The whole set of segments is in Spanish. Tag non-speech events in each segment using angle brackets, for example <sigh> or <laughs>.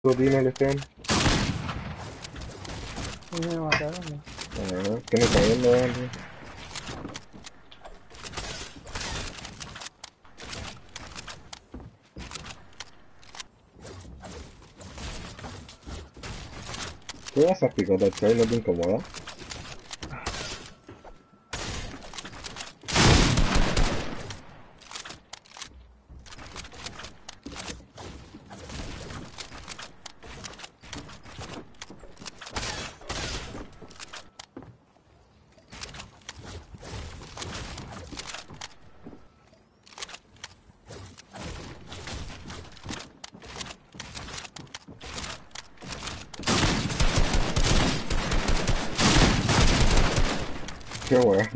Godino le están. Y me mataron. Ah, que no está viendo alguien. ¿Qué vas a picotar? ¿No te incomoda? Qué weón.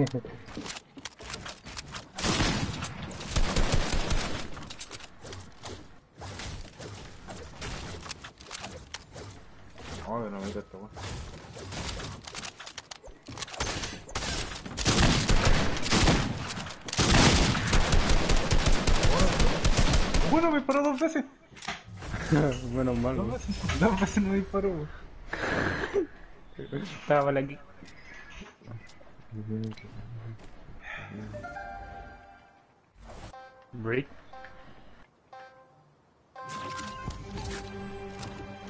No, de no mira esta weón. Bueno, me disparó dos veces. <laughs> Menos mal, Dos veces. Dos veces me disparó. <laughs> Estaba mal aquí. Break.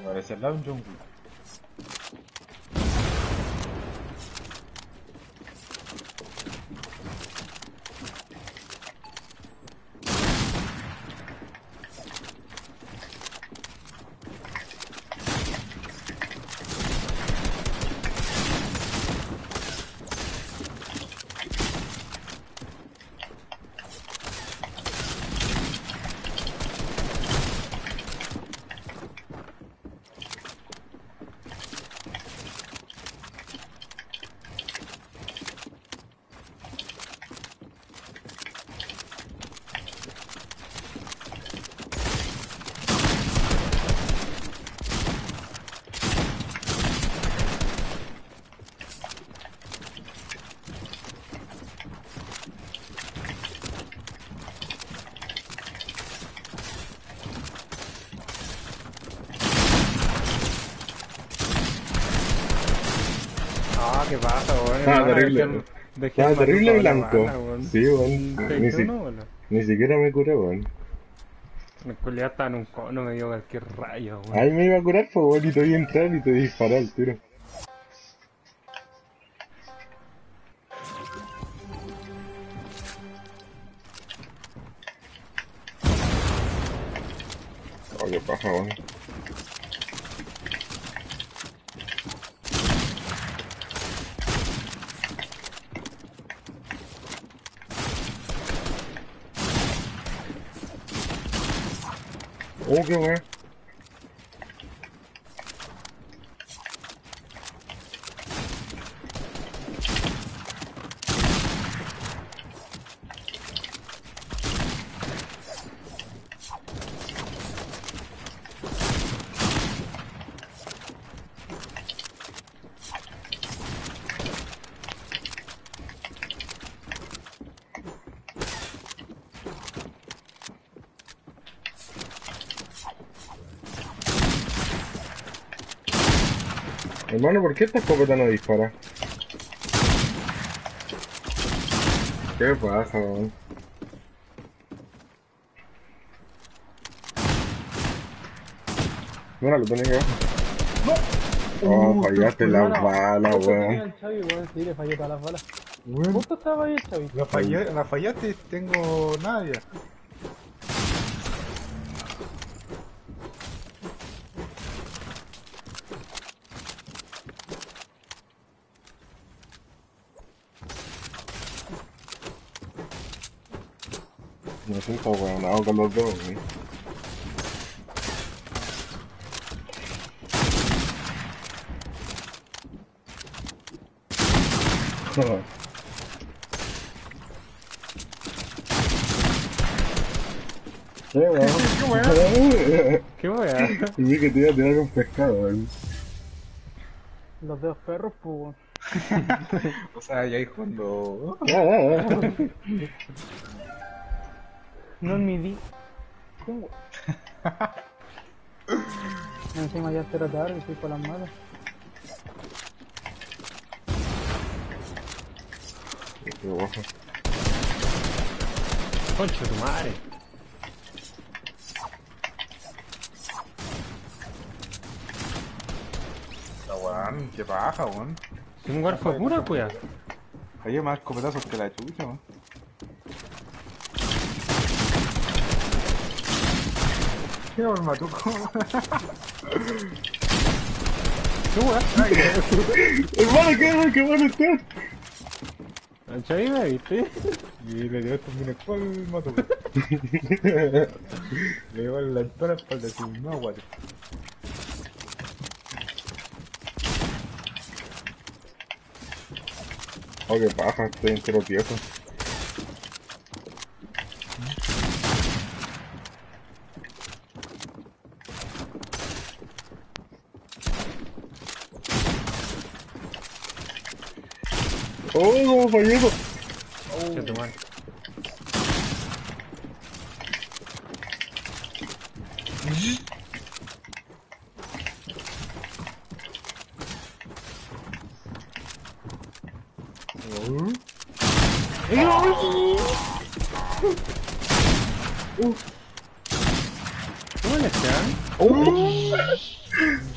Parece al lado un jungle. Ah, weón. Ah, terrible. dejé- el terrible blanco. weón. Sí, weón. ¿Te Ni, si- uno, weón? ni siquiera me curé, weón. El culiao estaba en un cono, me dio cualquier rayo, weón. Ahí me iba a curar, pues, weón, y te voy a entrar y te disparé al tiro. Hermano, ¿por qué esta escopeta no dispara? ¿Qué pasa, weón? Mira, lo tenés que bajar. Oh, Uh, fallaste la hermano. bala, Justo tenía weón. el Chavi, weón, sí, le fallé todas las balas. Weón. Justo estaba ahí el Chavi. La, fallé, la fallaste y tengo nada ya. Me siento con los dos, weón. <laughs> <laughs> ¿Qué, weón? <laughs> ¿Qué weá? Vi que te iba a tirar un pescado, weón. Los dedos perros, pues, weón. O sea, ya ahí cuando. No en mi di. ¿Cómo? <laughs> Encima ya está tarde, estoy con las malas. Qué baja. Concho tu madre. La weón, qué baja, weón. Si un lugar fue pura, cuya. Hay más escopetazos que la chucha, weón. ¿Qué matuco? Hermano, qué, qué bueno estás. ¿Cachai? ¿Me viste? Y le dio también el cual matuco. Le dio la entera espalda así, no, guay. Oh, qué paja, estoy entero tieso. Oh, fallé tu madre. ¿Cómo le están? Oh.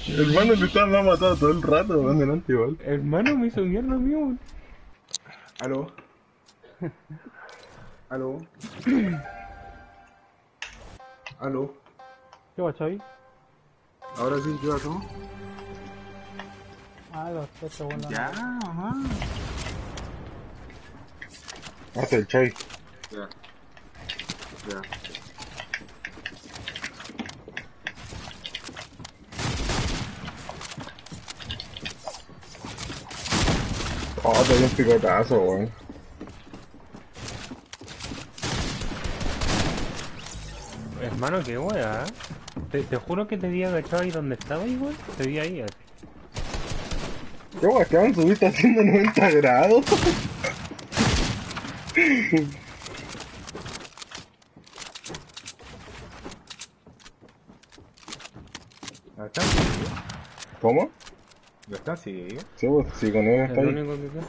Hermano, le estaba me ha matado todo el rato, van delante igual. Hermano, me hizo mierda mío. Aló. <laughs> Aló. <clears throat> Aló. ¿Qué guachai? Ahora sí, ¿qué pasó? Ah, los textos, bueno. Ya, ajá. Hasta el chai. Ya. Ya. Oh, te dio un picotazo, weón. Hermano, qué weá. Te, te juro que te vi agachado ahí donde estaba igual. Te vi ahí. así. ¿Qué guacán subiste haciendo 90 grados? <laughs> ¿Sí? ¿Cómo? ¿Ya está? Sí. Sí, pues, sí, con él Es está lo ahí. único que queda.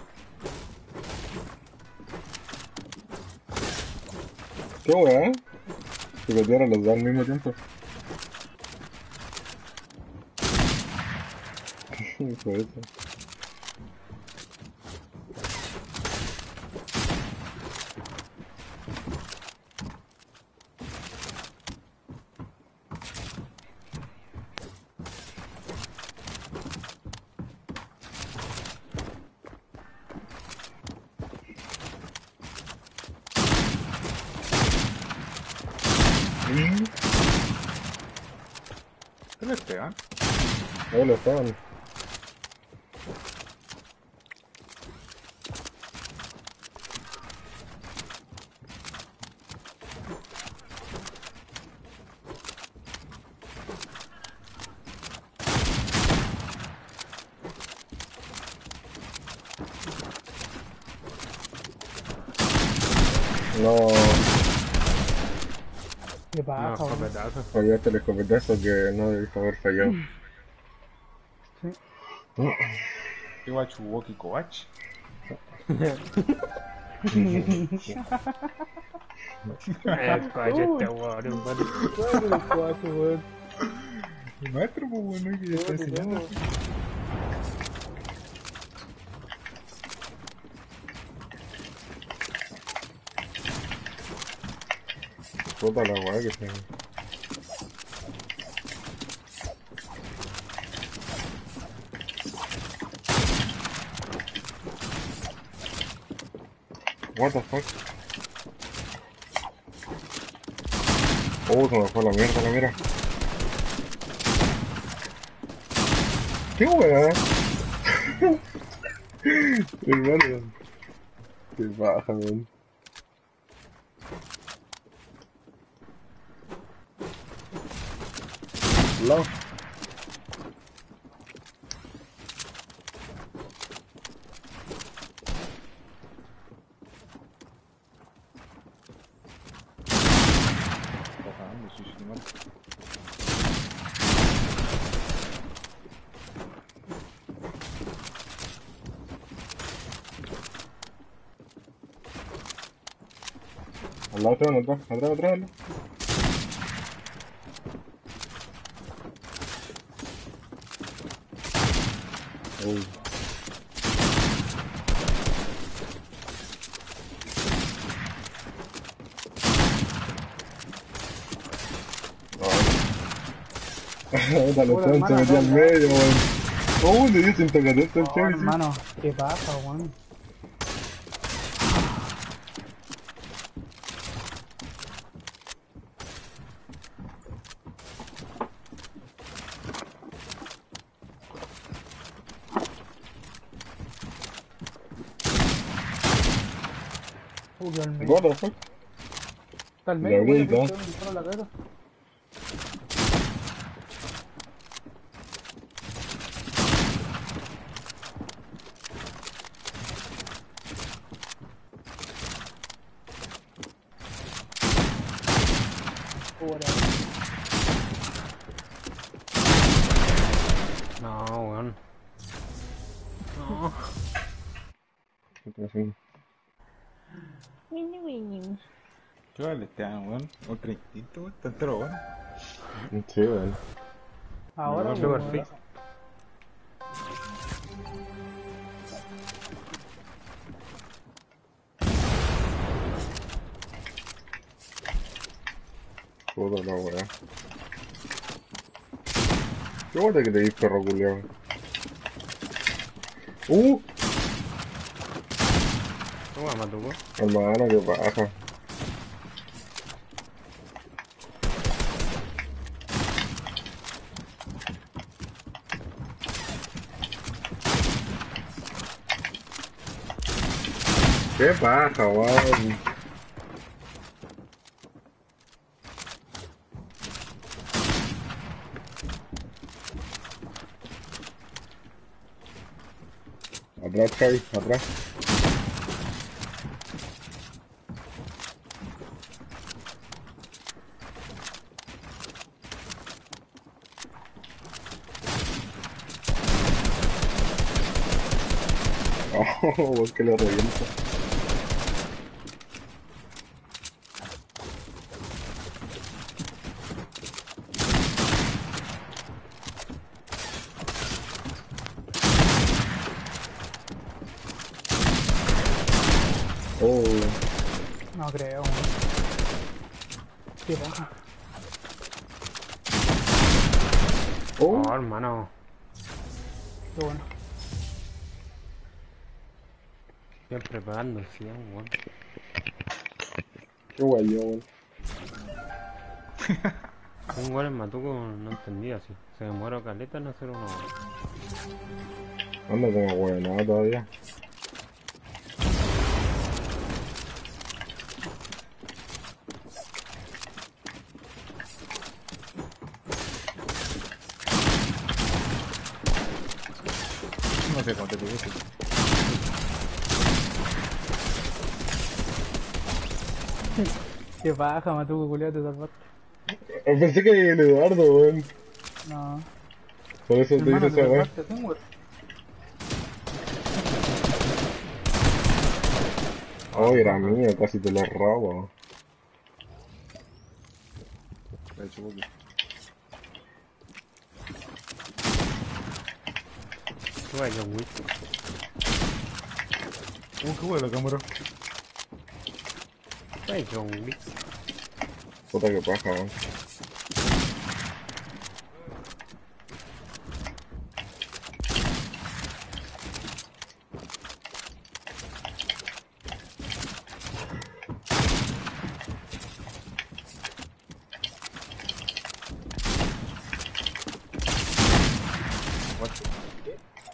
¿Qué weá? Picotearon los dos al mismo tiempo. ¿Qué fue eso? ¿Qué le pegan? Ahí lo estaban. No, ¿Qué No, pasa, weón? escopetazo. fallaste el escopetazo que no debiste haber fallado. <laughs> ¿Qué guacho Woki Kovac? Eh, coño, este weón, hermano. ¿Cuál es el cuatro, weón? El maestro, pues bueno, que ya está enseñando. Puta la weá que se. What the fuck? Oh, se me fue la mierda, la mira. ¿Qué weá? Hermano. <laughs> Qué baja, weón. Love. Está cagando, sí, sí, mal. Atrás, atrás, atrás. lado. Uy. <laughs> Hola, Tom, se metió al medio, weón. Oh, le dio 140 al Oh, Chevy, hermano, ¿qué pasa, weón? Uy, al medio. What the fuck? Está al medio, La weón, brinca. le puse un disparo a la cara. Ahora, No, weón. No. ¿Qué estoy haciendo? ¿Qué vale este año, weón? Instinto, weón. Está entero, weón. Sí, weón. ahora, No, weón. Sugar Puta la weá. Qué que te di perro culiao. Uh, Toma, Matuco. hermano, qué paja. Qué paja, weón. Atrás, Javi, atrás. <laughs> Oh, que le revienta. Oh, No creo, weón. Qué baja. Oh, Oh, hermano. Qué bueno. Siempre pegando el 100, weón. qué guay, yo, weón. <laughs> Un weón en Matuco no entendía así. Se demoró caleta en hacer uno. Anda, tengo weón, nada todavía. No <laughs> Qué baja, Matuco, culiao, te salvaste. Pensé que el Eduardo, weón. No. Por eso te Hermano, te esa weón. Oh, era mío, casi te lo robo. Hecho poco. ¿Qué va, John Wick? Uh,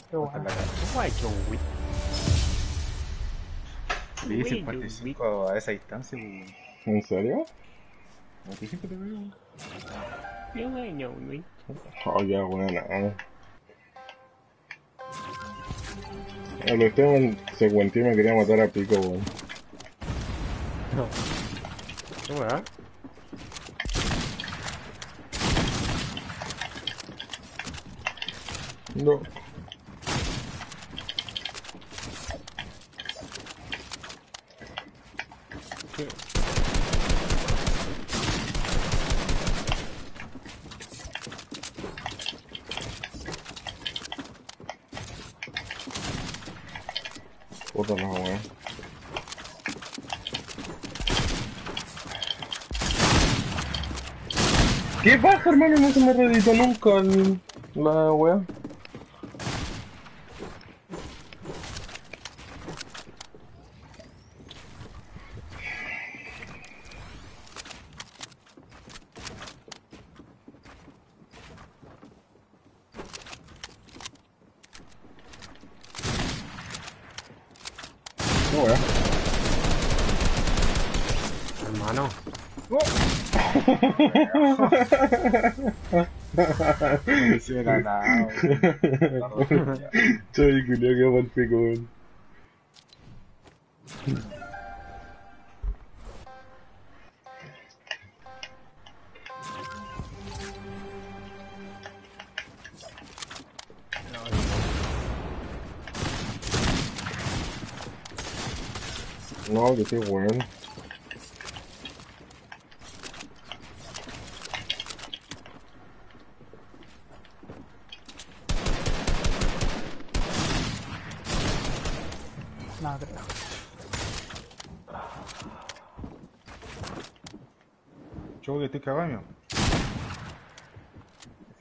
qué bueno la cámara. ¿Qué va, John 55 a esa distancia. ¿En serio? ¿No te dije que te veo? va, John Wick? Oh, ya, nada. El Esteban se cuentó y me quería matar a pico, weón. No. ¿Qué va? No. ¿Qué? ¿Qué pasa, hermano? No se me reeditó nunca el- la weá. ¿Qué weá? Hermano, Se me ganado, weón. Choy, culiao, que mal pico, weón. No, que estoy weón. No, creo.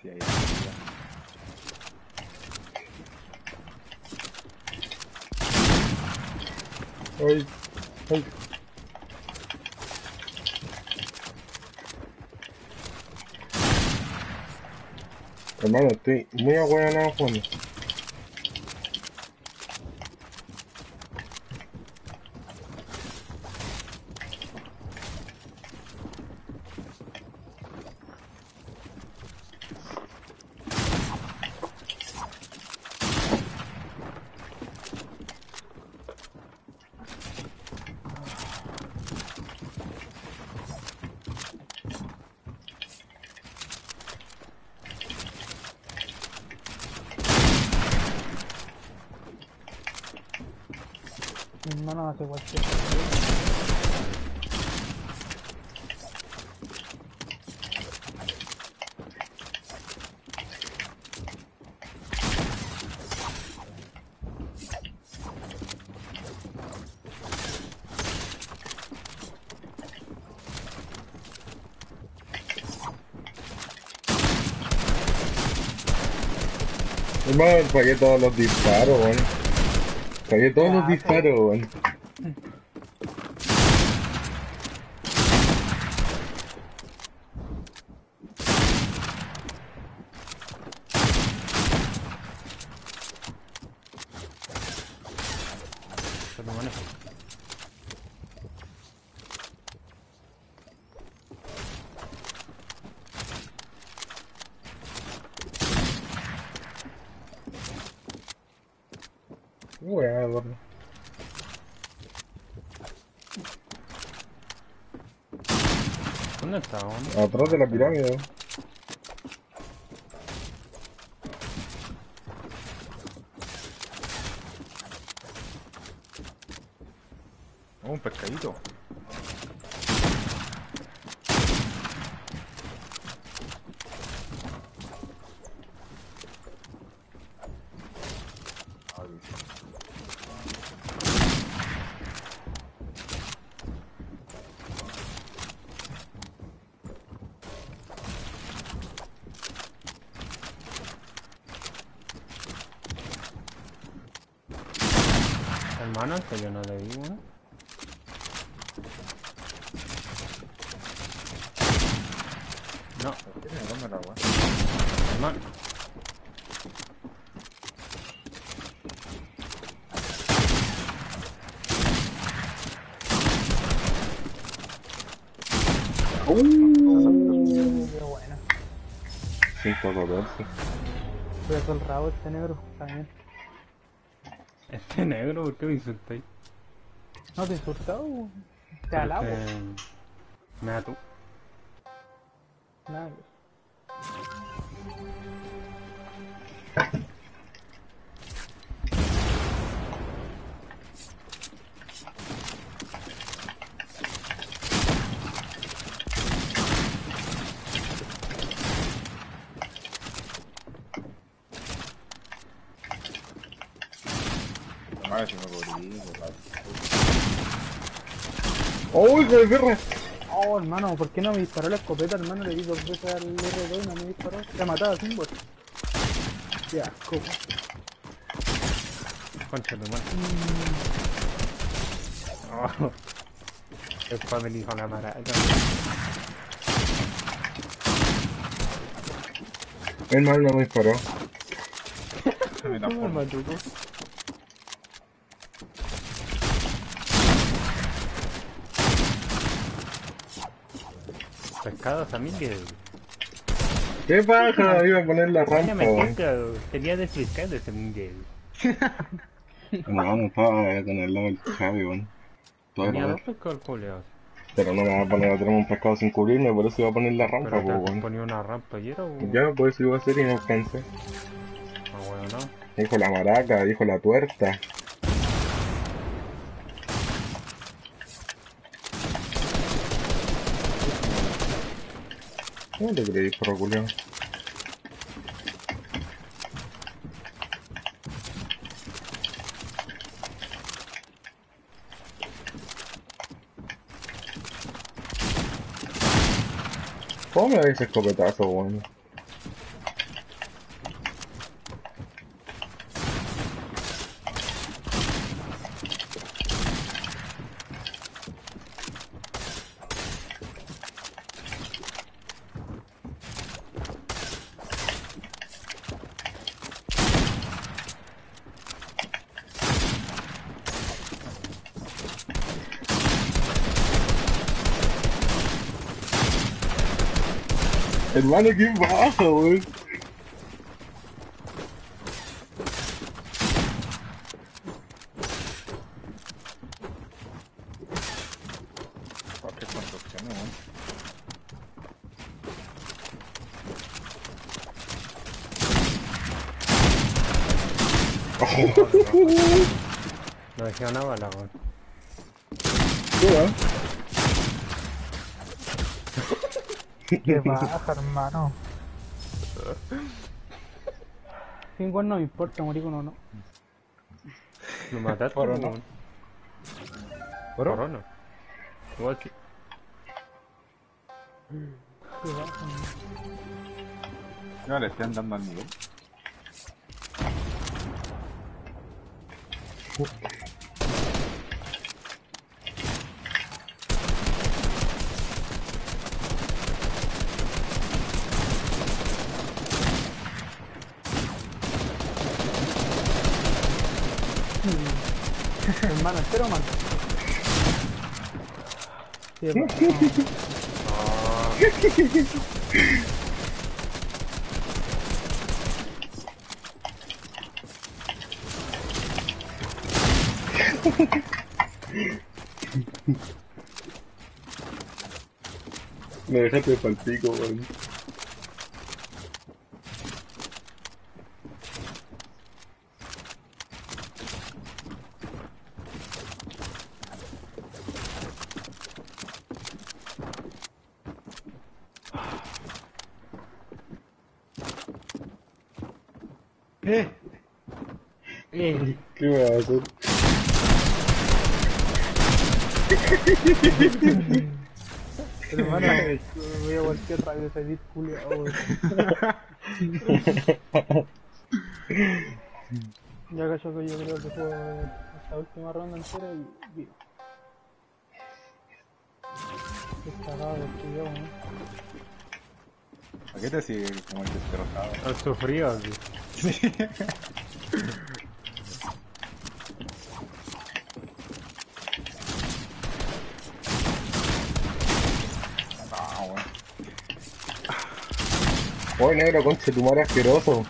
Ahí, ahí, Ay, ay. Hermano, estoy muy ahueonado jugando. Mi hermano hace cualquier cosa. Hermano, pagué todos los disparos, weón. Pagué todos los Ah, disparos, weón. se lo manejo. Weá, Eduardo. ¿Dónde está, weón? Atrás de la pirámide, weón. Oh, un pescadito. Hermano, que yo no le vi, weón. No, Tiene dónde la weá. hermano. Uh, qué bueno. 514. Voy a todo el rabo este negro. Bien. Este negro, ¿por qué me insultáis? No te he insultado. Te alabo. Porque... Nada, tú. Ahora sí me. ¡Oh, hijo de perra! Oh, hermano, ¿por qué no me disparó la escopeta, hermano? Le di dos veces al R2 y no me disparó. Te ha matado sin bot. Ya, ¿cómo? Concha tu madre. Oh. El family con la maraca. El mal no me disparó. <laughs> Me da Pescado también que... ¡Qué paja! Iba a poner la rampa, me tenía desfiscado ese Miguel. No, no estaba con el lado del Javi, weón. Tenía dos pescados culeados. Pero no me va a poner a tener un pescado sin cubrirme, por eso iba a poner la rampa, Pero po, te weón. ponía una rampa y era... o- Ya, pues eso iba a hacer y no alcancé. Ah, bueno, no. Dijo la maraca, dijo la tuerta. ¿Cómo te creí, perro culiao? ¿Cómo me da ese escopetazo, weón? Hermano, qué baja, weón. Cualquier construcción, weón. No dejé una bala, weón. ¿Qué va? Qué <laughs> baja, hermano. Sin no me importa morir con uno. Lo mataste, Oro no. Oro no. Igual hermano. No le están dando al nivel. Hermano, entero man. Qué baja. Me dejaste pa'l pico, weón. Hermano, voy a salir culiao. Ya cacho que yo creo que juego esta última ronda entera y vivo. Qué cagado. ¿A qué te sigue como el destrozado? Han sufrido. No, <laughs> Oye, negro, conche tu madre asqueroso.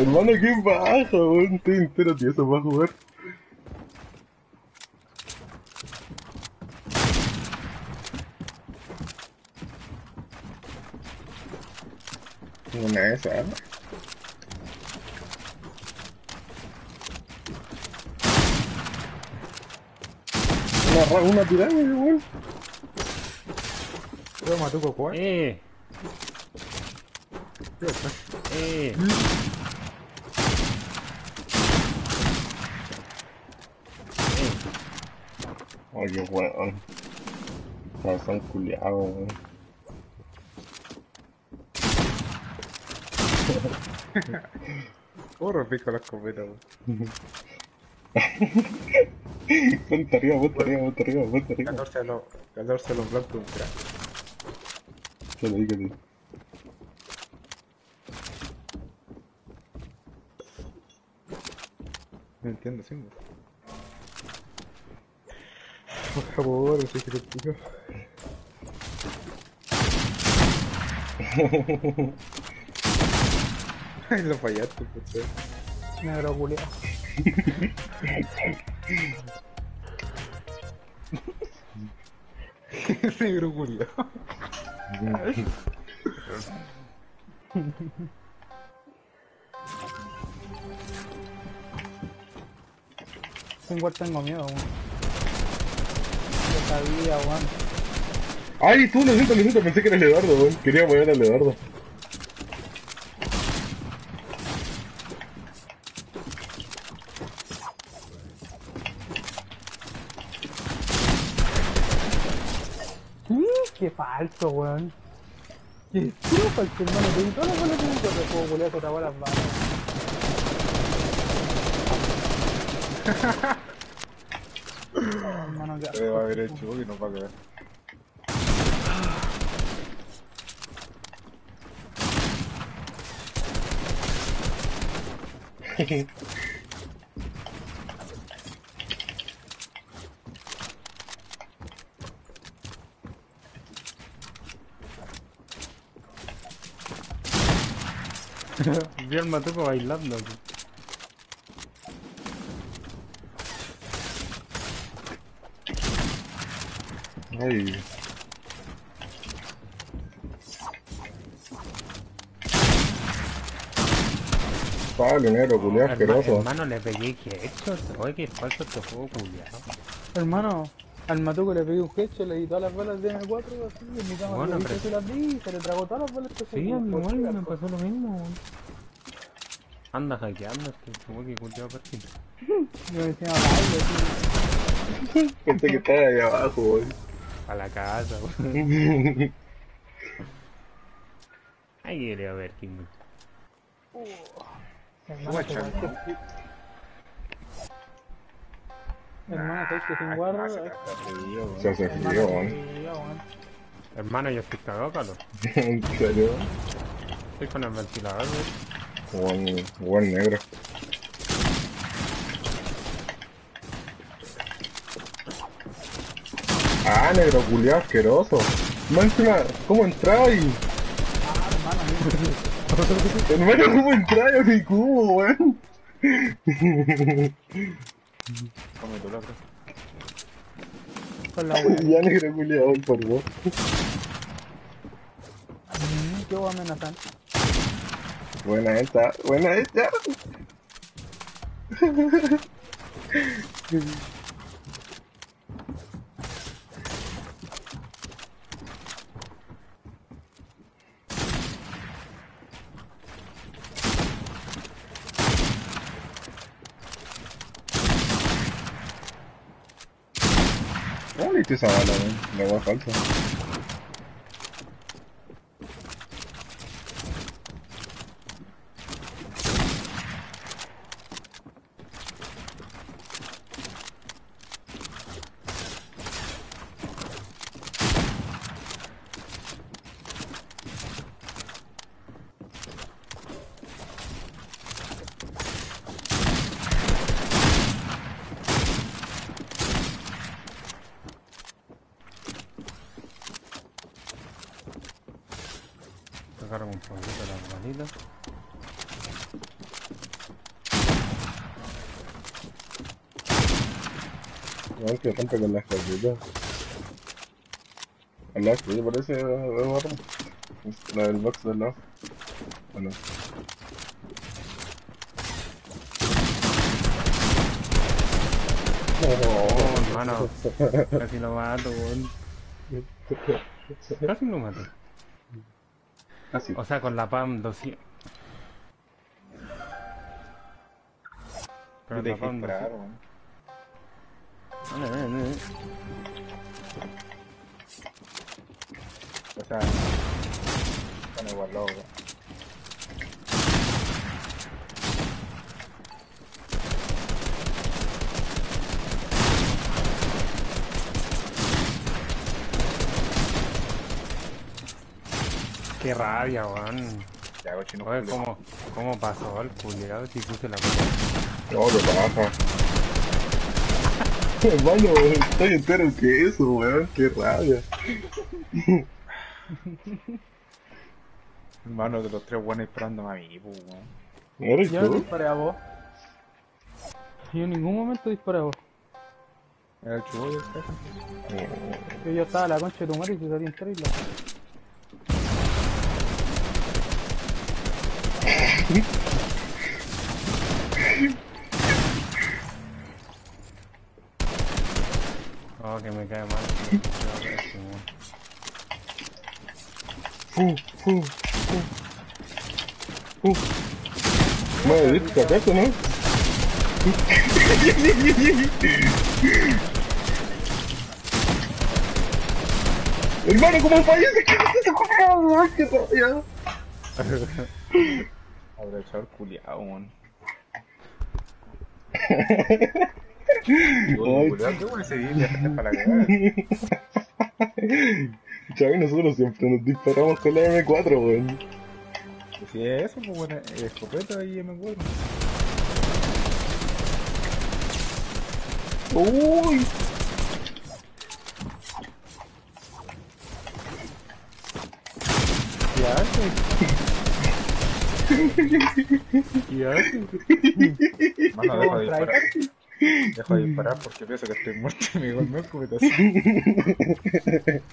Hermano, qué baja, weón. Estoy entero tieso para jugar. Una de esas. Una, una tirada, weón. Toma tu coco, eh. Eh. Oye, weón. Están culiados, weón. ¿Cómo rompí con la escopeta, weón? <laughs> ponte arriba, ponte arriba, ponte arriba, ponte arriba. 14 a los, 14 a los blancos, un crack. Que. No entiendo, sí. Por favor, ese creativo. <laughs> Ay, lo fallaste, por favor. Negro culiao. Negro. Igual tengo miedo, weón. Yo sabía, weón. Ay, tú, lo siento, lo siento, pensé que era el Eduardo, weón. Quería mover al Eduardo. ¿Qué? Qué falso, weón. Qué falso, hermano. Te di todas las bolas que me corre, las. Oh, hermano, qué Debe haber hecho y no va a quedar. <laughs> Vi al matuco bailando. aquí. Ay. Pablo, negro, culiado, asqueroso. hermano, le pegué que hecho. Oye, que falso este juego, culiado. Hermano, al Matuco le pegué un hecho, le di todas las balas de M4 así, en mi cama Bueno, pero- hice las vi y se le tragó todas las balas que Sí, a mí igual me pasó lo mismo. weón. Anda hackeando este juego que culiado perfil. Yo me decía baile, así. Pensé que estaba ahí abajo, weón. A la casa, weón. Ay, quería ver quién me- Hermano, Guacha. Hermano, ¿sabes que sin guarda? se weón. Hace Hermano, frío, weón. weón. Hermano, yo estoy cagado, Carlos. ¿En serio? Estoy con el ventilador, weón. Buen, buen negro. Ah, negro culiado asqueroso. Más encima, ¿cómo ahí? Ah, hermano, Hermano, ¿cómo entraba a mi cubo, weón? <laughs> Come tu loco. con la <laughs> wea. Ya negro culiado, por. Mm, Qué voy a amenazar. Buena esta, buena esta. <laughs> esa bala, weón? La agua falsa. Un poquito las balitas. No, que rompe con las carritas. Al lado, oye, parece barro. La del box del lado. Bueno. Oh, hermano. <laughs> Casi lo mato, weón. <laughs> Casi lo mato. Casi. O sea, con la PAM 200. Yo Con te la PAM disparar, 200. weón. O sea, están igual locos. Qué rabia, weón. Ya, cochino. Oye, culiao. ¿cómo, ¿cómo pasó el culiado si puse la No, qué paja. Hermano, estoy entero que eso, weón. Qué rabia. <laughs> Hermano de los tres buenos esperando a mí, weón. ¿Eres Yo no tú? disparé a vos. Yo en ningún momento disparé a vos. Era el chubo. Yo, yo estaba a la concha de tu madre y se salía entero y la... Oh, <laughs> que me cae mal. Fu, fu, fu. Fu. Madre, ¿viste acaso, no? Hermano, ¿cómo fallece? ¿Qué es eso? ¡Ah, ¡Qué rabia! <laughs> Aprovechador <laughs> culiao, weón. <laughs> Chavi, nosotros siempre nos disparamos con la M4, weón. Pues Si es eso, pues bueno, escopeta y me acuerdo. Uy, ¿Qué haces? ¿Qué haces? Mano, dejo de disparar. Dejo de disparar porque pienso que estoy muerto y me digo, no escopeta <laughs> así.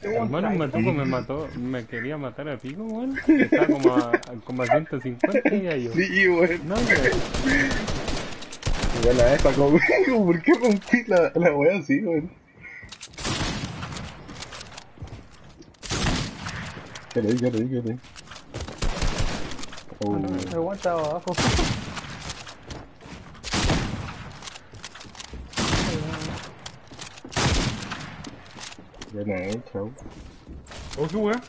Hermano, un matuco me mató, me quería matar a pico, weón. Estaba como a, como a 150 y ahí yo. sí, weón. No, weón. Igual la esta conmigo, <laughs> ¿por qué rompí la, la wea así, weón? ¿Qué le qué le di, qué le di? Oh, El weón estaba abajo. <laughs> ya no, chao. Oh, qué weá.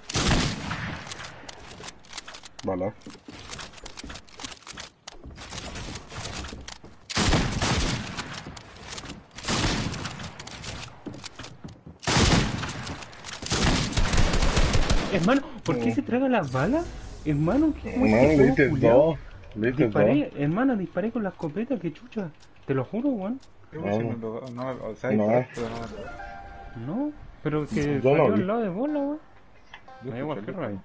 Bala. Hermano, ¿por qué se traga las balas? Hermano, ¿qué Hermano, este le culiao? dos. Le diste dos. Disparé, hermano, disparé con la escopeta, qué chucha. Te lo juro, weón. No no, o sea, No. no pero que salió al lado de bola, weón. Me que el- rabia.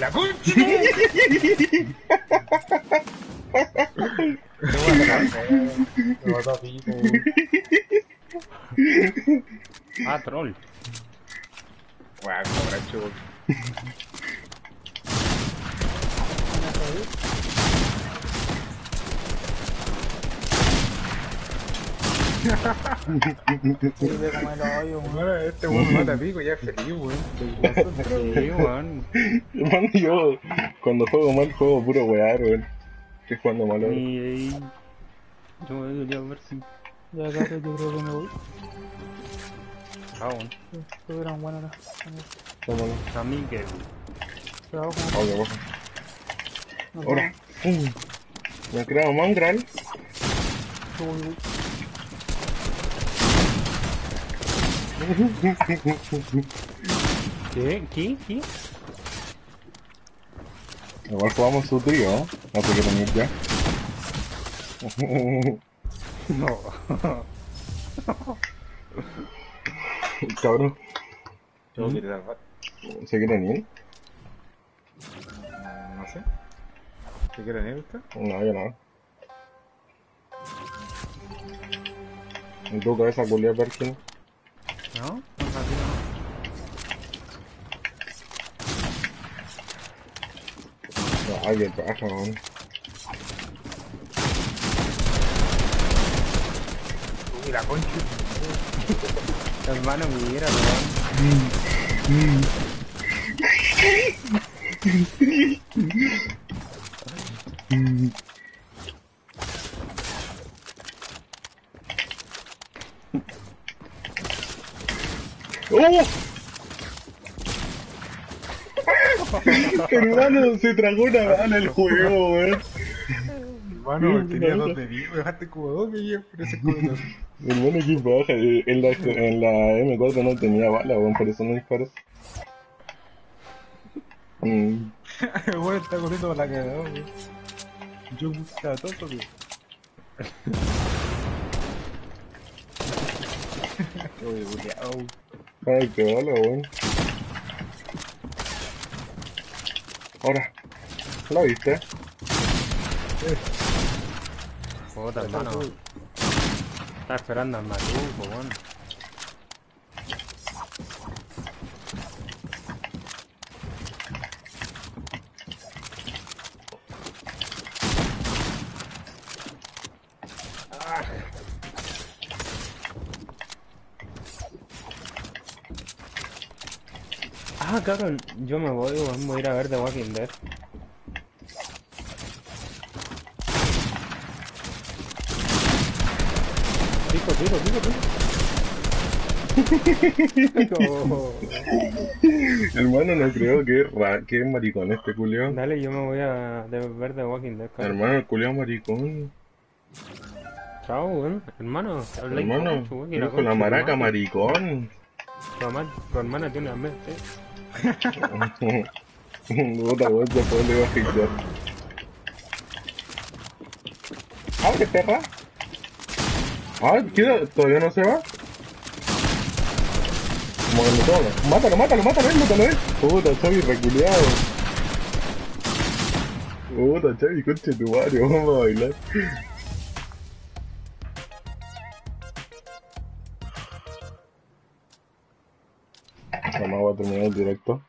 La concha. <laughs> Ah, troll. Cobra este weón mata a pico, ya feliz, weón. Yo cuando juego mal juego puro wear, weón. Estoy jugando mal ahora. Y ahí. Yo debería ver si. Ya acá yo creo que me voy. Ah, weón. A Oh, Ahora. Mm. Me creo mangral. sé, voy, voy. ¿Qué? ¿Qué? ¿Qué? Igual jugamos su trío, ¿no? No sé qué venir ya. No. Cabrón, Yo quiero dar bat. ¿se quieren ir? No sé. ¿Qué quieren ir usted? No, yo no. ¿Y tu cabeza culia Perkin? ¿No? Un ratito Ay, qué paja, man. Y la concha. Hermano, mira, weón. ¡Oh! <laughs> Hermano, se tragó una bala el juego, weón. Hermano, tenía dos de vida, dejaste como dos de vida por ese escopetazo. <laughs> Hermano, qué baja. Eh, En la, en la M4 no tenía bala, weón, por eso no disparó. Mm. El <laughs> weón está corriendo por la cagada, weón. Yo buscaba tonto, weón. Oye, buleado. Ay, qué bala, weón. Ahora, ¿la viste? Puta, hermano. Está esperando al maluco, weón. Ah, cabrón, yo me voy, voy a ir a ver The Walking Dead. Pico, pico, pico, pico. <laughs> Hermano, no creo que ra que maricón este culiao. Dale, yo me voy a ver The Walking Dead, cabrón. Hermano, el culiao maricón. Chao, weón. Hermano, Hermano, y la maraca maricón. Tu, mamá- tu hermana tiene una mente. <laughs> Puta, weón, después le iba a filtrar. ¡Abre, perra! Ah, ¿qué? ¿Todavía no se va? Móvelo todo. Mátalo, mátalo, mátalo, él, mátalo, él. Puta, Chavi, reculeado. Puta, Chavi, conche tu barrio, vamos a bailar. terminar el directo.